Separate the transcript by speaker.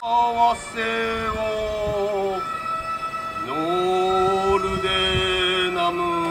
Speaker 1: 合わせを。ノールデナム。